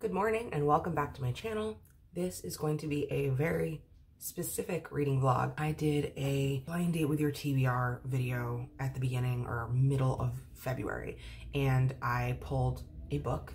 Good morning and welcome back to my channel. This is going to be a very specific reading vlog. I did a blind date with your TBR video at the beginning or middle of February and I pulled a book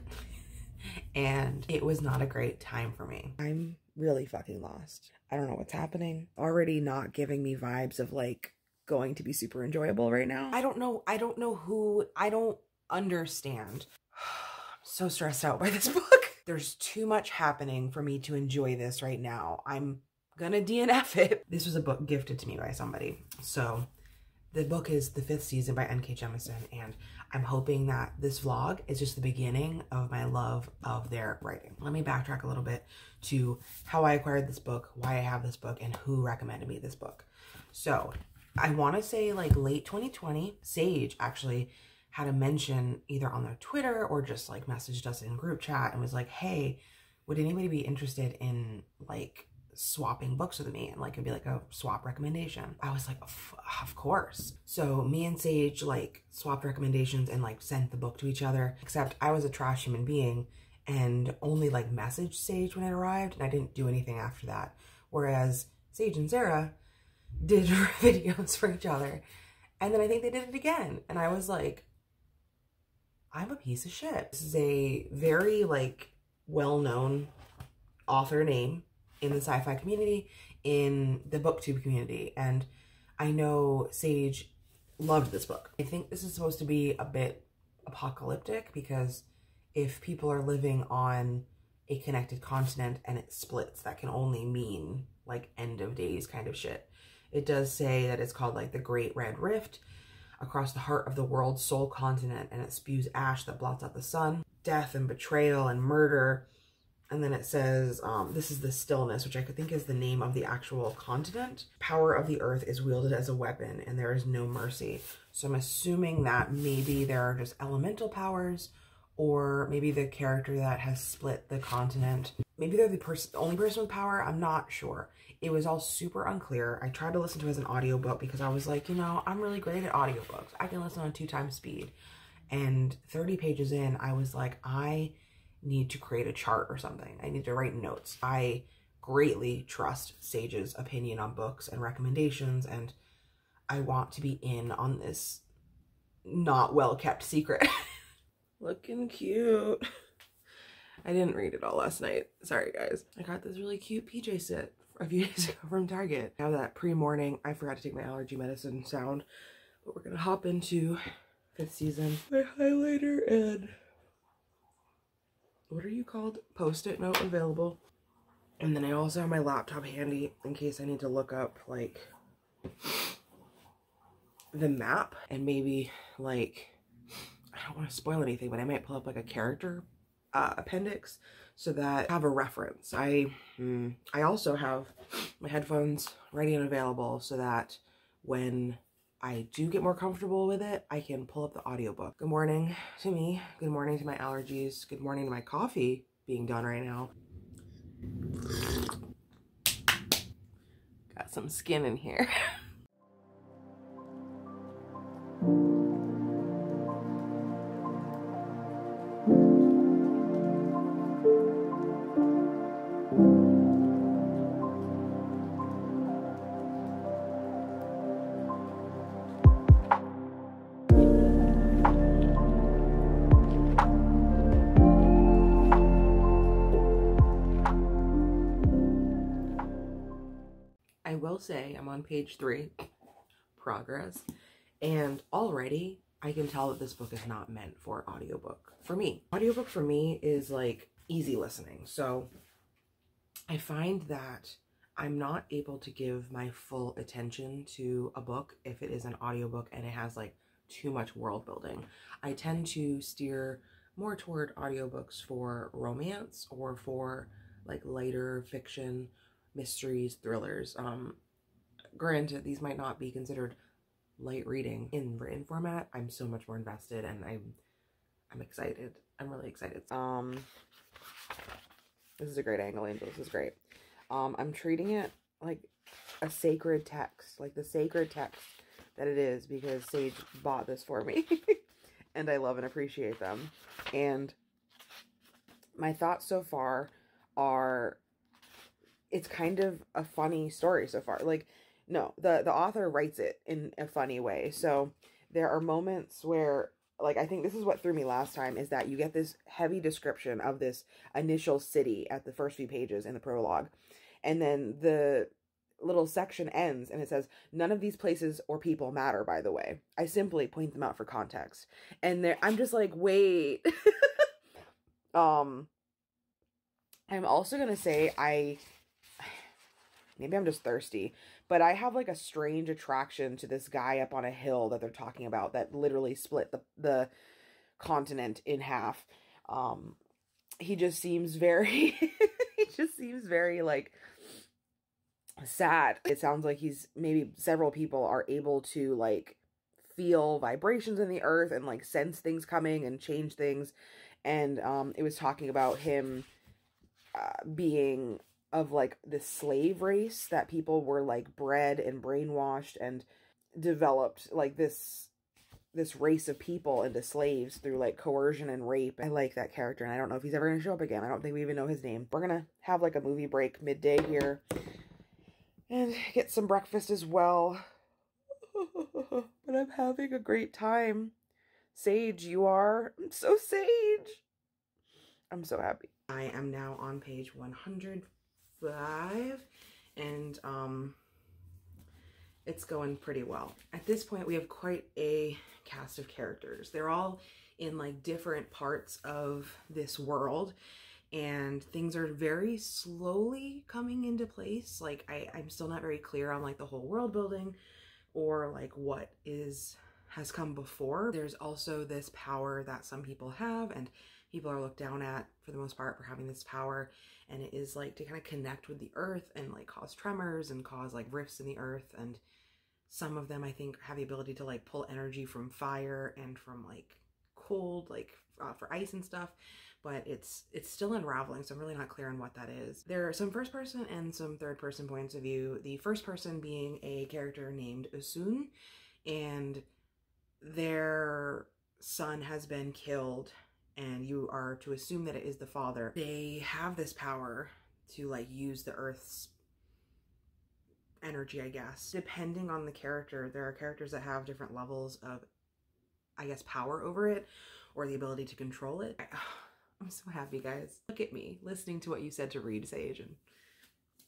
and it was not a great time for me. I'm really fucking lost. I don't know what's happening. Already not giving me vibes of like going to be super enjoyable right now. I don't know. I don't know who, I don't understand. I'm so stressed out by this book. There's too much happening for me to enjoy this right now. I'm gonna DNF it. This was a book gifted to me by somebody. So the book is The Fifth Season by N.K. Jemisin, and I'm hoping that this vlog is just the beginning of my love of their writing. Let me backtrack a little bit to how I acquired this book, why I have this book, and who recommended me this book. So I want to say like late 2020, Sage actually had a mention either on their Twitter or just like messaged us in group chat and was like, hey, would anybody be interested in like swapping books with me and like it'd be like a swap recommendation. I was like, of course. So me and Sage like swapped recommendations and like sent the book to each other, except I was a trash human being and only like messaged Sage when it arrived and I didn't do anything after that. Whereas Sage and Sarah did videos for each other. And then I think they did it again. And I was like, I'm a piece of shit. This is a very like well-known author name in the sci-fi community, in the booktube community. And I know Sage loved this book. I think this is supposed to be a bit apocalyptic because if people are living on a connected continent and it splits, that can only mean like end of days kind of shit. It does say that it's called like the Great Red Rift across the heart of the world's sole continent and it spews ash that blots out the sun, death and betrayal and murder and then it says, um, this is the stillness, which I could think is the name of the actual continent. Power of the earth is wielded as a weapon and there is no mercy. So I'm assuming that maybe there are just elemental powers or maybe the character that has split the continent. Maybe they're the, the only person with power. I'm not sure. It was all super unclear. I tried to listen to it as an audiobook because I was like, you know, I'm really great at audiobooks. I can listen on two times speed. And 30 pages in, I was like, I need to create a chart or something. I need to write notes. I greatly trust Sage's opinion on books and recommendations, and I want to be in on this not well kept secret. Looking cute. I didn't read it all last night. Sorry, guys. I got this really cute PJ set a few days ago from Target. Now that pre-morning, I forgot to take my allergy medicine sound, but we're gonna hop into fifth season. My highlighter and what are you called? Post-it note available. And then I also have my laptop handy in case I need to look up like the map and maybe like, I don't want to spoil anything, but I might pull up like a character uh, appendix so that I have a reference. I, hmm, I also have my headphones ready and available so that when I do get more comfortable with it, I can pull up the audiobook. Good morning to me. Good morning to my allergies. Good morning to my coffee being done right now. Got some skin in here. say I'm on page three, progress, and already I can tell that this book is not meant for audiobook for me. Audiobook for me is like easy listening. So I find that I'm not able to give my full attention to a book if it is an audiobook and it has like too much world building. I tend to steer more toward audiobooks for romance or for like lighter fiction, mysteries, thrillers. Um, granted, these might not be considered light reading in written format. I'm so much more invested and I'm I'm excited. I'm really excited. Um this is a great angle, Angel. This is great. Um I'm treating it like a sacred text, like the sacred text that it is because Sage bought this for me. and I love and appreciate them. And my thoughts so far are it's kind of a funny story so far. Like no, the the author writes it in a funny way. So there are moments where like I think this is what threw me last time is that you get this heavy description of this initial city at the first few pages in the prologue. And then the little section ends and it says none of these places or people matter by the way. I simply point them out for context. And there I'm just like, "Wait." um I'm also to say I maybe I'm just thirsty, but I have like a strange attraction to this guy up on a hill that they're talking about that literally split the the continent in half. Um he just seems very he just seems very like sad. It sounds like he's maybe several people are able to like feel vibrations in the earth and like sense things coming and change things and um it was talking about him uh, being of like the slave race that people were like bred and brainwashed and developed like this this race of people into slaves through like coercion and rape. I like that character and I don't know if he's ever going to show up again. I don't think we even know his name. We're going to have like a movie break midday here and get some breakfast as well. but I'm having a great time. Sage, you are? I'm so sage. I'm so happy. I am now on page 100 five and um it's going pretty well. At this point, we have quite a cast of characters. They're all in like different parts of this world and things are very slowly coming into place. Like I, I'm still not very clear on like the whole world building or like what is has come before. There's also this power that some people have and people are looked down at for the most part for having this power and it is like to kind of connect with the earth and like cause tremors and cause like rifts in the earth and some of them I think have the ability to like pull energy from fire and from like cold like uh, for ice and stuff but it's it's still unraveling so I'm really not clear on what that is. There are some first person and some third person points of view. The first person being a character named Essun and their son has been killed and you are to assume that it is the father, they have this power to like use the earth's energy, I guess. Depending on the character, there are characters that have different levels of, I guess, power over it or the ability to control it. I, am so happy, guys. Look at me listening to what you said to read, Sage, and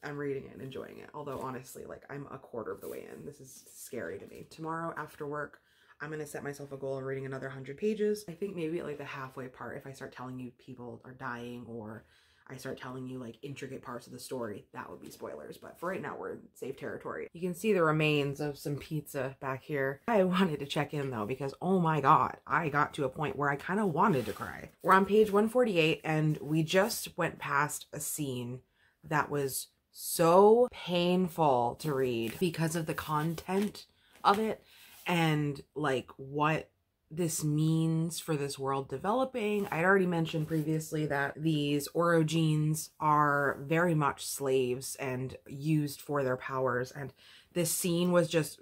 I'm reading it and enjoying it. Although, honestly, like, I'm a quarter of the way in. This is scary to me. Tomorrow after work, I'm to set myself a goal of reading another 100 pages. I think maybe at like the halfway part, if I start telling you people are dying or I start telling you like intricate parts of the story, that would be spoilers. But for right now, we're in safe territory. You can see the remains of some pizza back here. I wanted to check in though, because oh my God, I got to a point where I kind of wanted to cry. We're on page 148 and we just went past a scene that was so painful to read because of the content of it and like what this means for this world developing. I'd already mentioned previously that these orogenes are very much slaves and used for their powers. And this scene was just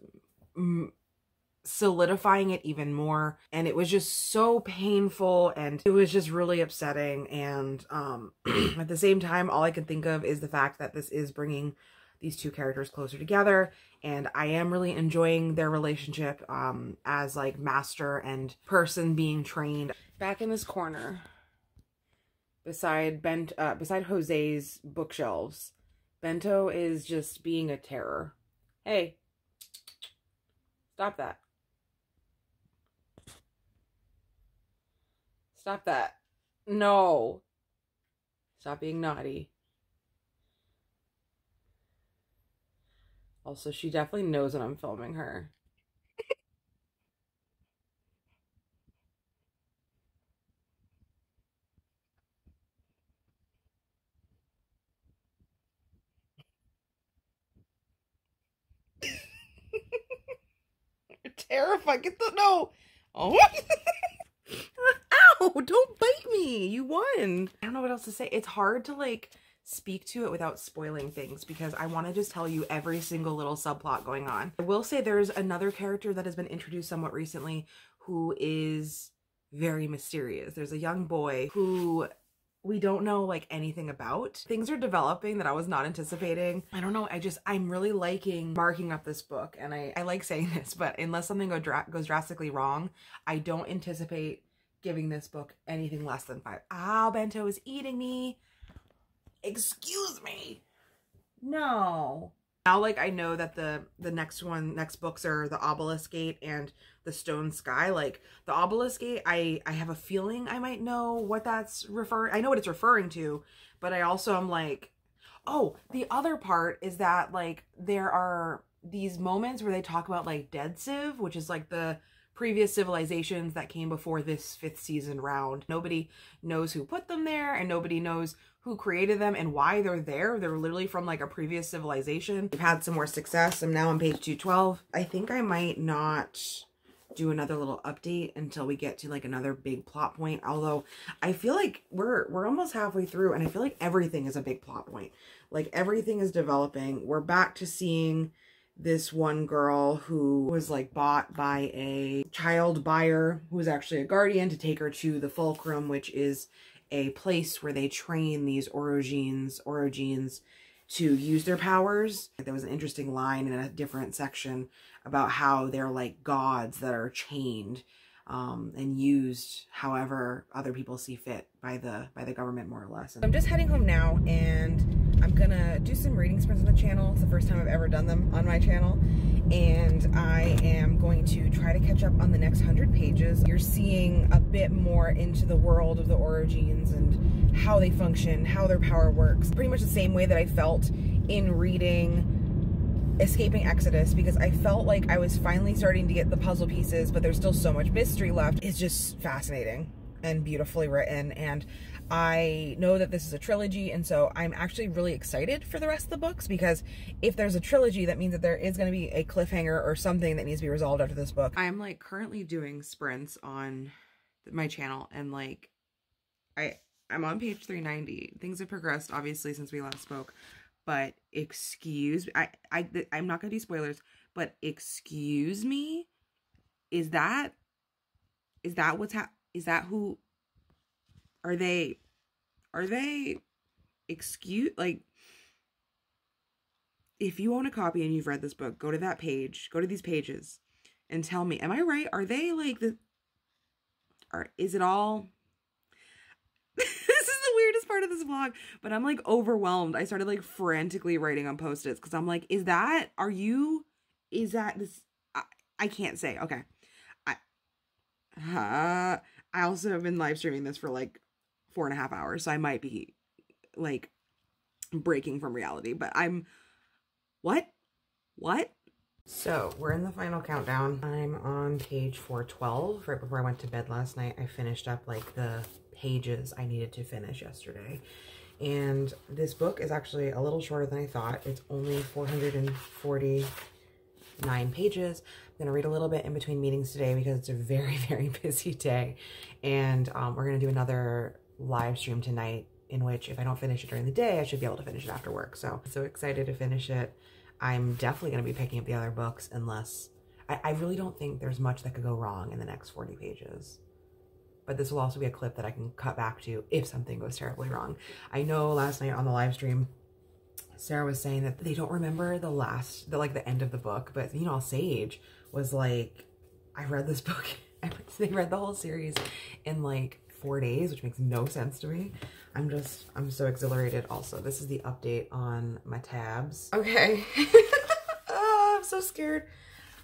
solidifying it even more. And it was just so painful and it was just really upsetting. And um, at the same time, all I can think of is the fact that this is bringing these two characters closer together and I am really enjoying their relationship um, as like master and person being trained. Back in this corner beside Bent uh, beside Jose's bookshelves, Bento is just being a terror. Hey, stop that. Stop that. No. Stop being naughty. Also, she definitely knows that I'm filming her. Terrified. Get the no. Oh. Ow! Don't bite me. You won. I don't know what else to say. It's hard to like speak to it without spoiling things because I want to just tell you every single little subplot going on. I will say there's another character that has been introduced somewhat recently who is very mysterious. There's a young boy who we don't know like anything about. Things are developing that I was not anticipating. I don't know. I just, I'm really liking marking up this book. And I, I like saying this, but unless something go dra goes drastically wrong, I don't anticipate giving this book anything less than five. Ow, Bento is eating me. Excuse me. No. Now, like, I know that the, the next one, next books are The Obelisk Gate and The Stone Sky. Like, The Obelisk Gate, I, I have a feeling I might know what that's referring, I know what it's referring to, but I also am like, oh, the other part is that, like, there are these moments where they talk about, like, Dead Civ, which is, like, the previous civilizations that came before this fifth season round. Nobody knows who put them there and nobody knows who created them and why they're there. They're literally from like a previous civilization. We've had some more success. I'm now on page 212. I think I might not do another little update until we get to like another big plot point. Although I feel like we're we're almost halfway through and I feel like everything is a big plot point. Like everything is developing. We're back to seeing this one girl who was like bought by a child buyer who was actually a guardian to take her to the fulcrum, which is a place where they train these orogenes, orogenes to use their powers. There was an interesting line in a different section about how they're like gods that are chained um, and used however other people see fit by the by the government more or less. I'm just heading home now and I'm gonna do some reading sprints on the channel. It's the first time I've ever done them on my channel and I am going to try to catch up on the next 100 pages. You're seeing a bit more into the world of the Orogenes and how they function, how their power works. Pretty much the same way that I felt in reading escaping Exodus because I felt like I was finally starting to get the puzzle pieces, but there's still so much mystery left. It's just fascinating and beautifully written. And I know that this is a trilogy, and so I'm actually really excited for the rest of the books because if there's a trilogy, that means that there is going to be a cliffhanger or something that needs to be resolved after this book. I'm like currently doing sprints on my channel, and like I I'm on page 390. Things have progressed obviously since we last spoke, but excuse I I I'm not gonna do spoilers, but excuse me, is that is that what's hap is that who are they are they excuse like if you own a copy and you've read this book, go to that page, go to these pages and tell me, am I right? Are they like the are is it all This is the weirdest part of this vlog, but I'm like overwhelmed. I started like frantically writing on post-its because I'm like, is that, are you, is that this, I, I can't say. Okay. I, uh, I also have been live streaming this for like four and a half hours, so I might be like breaking from reality, but I'm, what? What? So we're in the final countdown. I'm on page 412. Right before I went to bed last night, I finished up like the pages I needed to finish yesterday. And this book is actually a little shorter than I thought. It's only 449 pages. I'm going to read a little bit in between meetings today because it's a very, very busy day. And um, we're going to do another live stream tonight in which if I don't finish it during the day, I should be able to finish it after work. So, so excited to finish it. I'm definitely going to be picking up the other books unless... I, I really don't think there's much that could go wrong in the next 40 pages but this will also be a clip that I can cut back to if something goes terribly wrong. I know last night on the live stream, Sarah was saying that they don't remember the last, the like the end of the book, but you know, Sage was like, I read this book, they read the whole series in like four days, which makes no sense to me. I'm just, I'm so exhilarated. Also, this is the update on my tabs. Okay. oh, I'm so scared.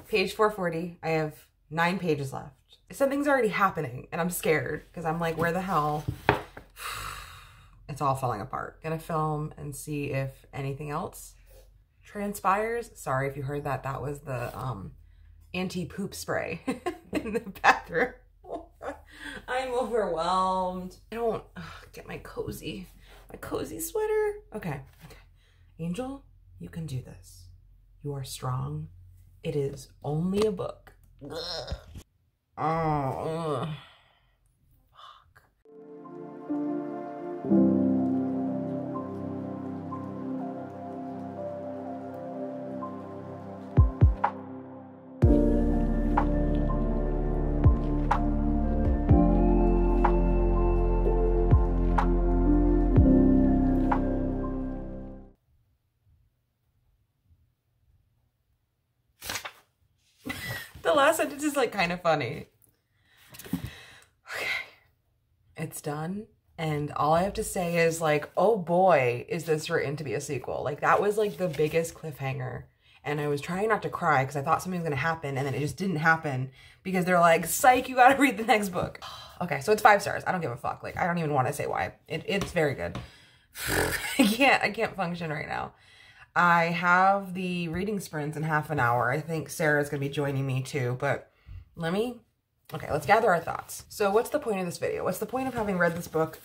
Page 440. I have nine pages left something's already happening and I'm scared because I'm like, where the hell? It's all falling apart. Gonna film and see if anything else transpires. Sorry if you heard that. That was the um, anti-poop spray in the bathroom. I'm overwhelmed. I don't ugh, get my cozy, my cozy sweater. Okay, okay. Angel, you can do this. You are strong. It is only a book. Ugh. Oh, ugh. This is like kind of funny. Okay. It's done. And all I have to say is like, oh boy, is this written to be a sequel. Like that was like the biggest cliffhanger. And I was trying not to cry because I thought something was going to happen and then it just didn't happen because they're like, psych, you got to read the next book. okay, so it's five stars. I don't give a fuck. Like, I don't even want to say why. It, it's very good. I can't, I can't function right now. I have the reading sprints in half an hour. I think Sarah's going to be joining me too, but let me Okay, let's gather our thoughts. So what's the point of this video? What's the point of having read this book?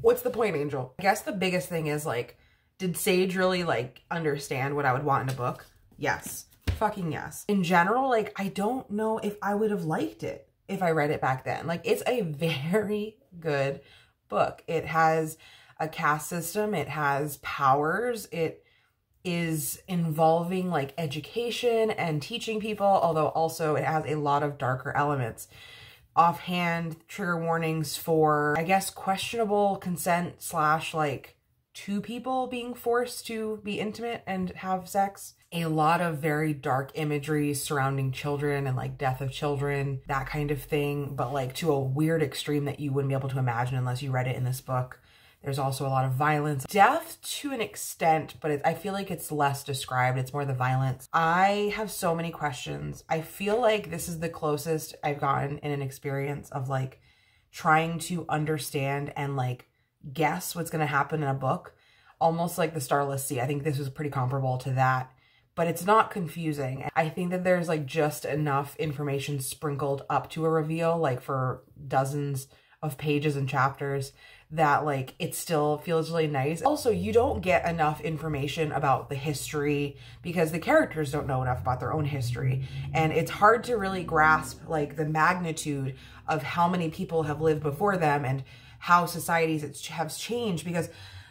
What's the point, Angel? I guess the biggest thing is like, did Sage really like understand what I would want in a book? Yes. Fucking yes. In general, like, I don't know if I would have liked it if I read it back then. Like, it's a very good book. It has a caste system. It has powers. It is involving like education and teaching people, although also it has a lot of darker elements. Offhand trigger warnings for, I guess, questionable consent slash like two people being forced to be intimate and have sex. A lot of very dark imagery surrounding children and like death of children, that kind of thing, but like to a weird extreme that you wouldn't be able to imagine unless you read it in this book. There's also a lot of violence. Death to an extent, but it, I feel like it's less described. It's more the violence. I have so many questions. I feel like this is the closest I've gotten in an experience of like trying to understand and like guess what's going to happen in a book. Almost like the Starless Sea. I think this was pretty comparable to that but it's not confusing. I think that there's like just enough information sprinkled up to a reveal, like for dozens of pages and chapters that like it still feels really nice. Also, you don't get enough information about the history because the characters don't know enough about their own history. And it's hard to really grasp like the magnitude of how many people have lived before them and how societies have changed because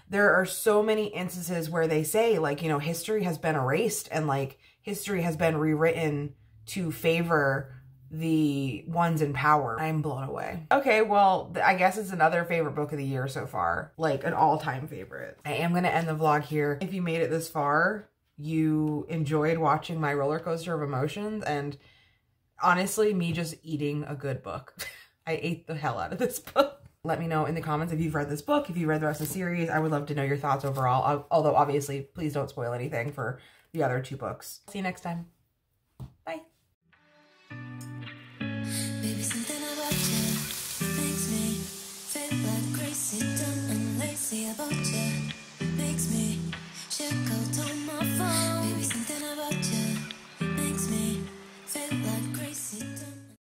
there are so many instances where they say like, you know, history has been erased and like history has been rewritten to favor the ones in power. I'm blown away. Okay, well, I guess it's another favorite book of the year so far. Like an all-time favorite. I am going to end the vlog here. If you made it this far, you enjoyed watching my roller coaster of emotions and honestly, me just eating a good book. I ate the hell out of this book. Let me know in the comments if you've read this book, if you read the rest of the series. I would love to know your thoughts overall. Although obviously, please don't spoil anything for the other two books. See you next time.